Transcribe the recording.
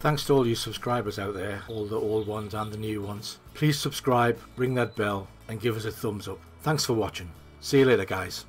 Thanks to all you subscribers out there, all the old ones and the new ones. Please subscribe, ring that bell, and give us a thumbs up. Thanks for watching. See you later, guys.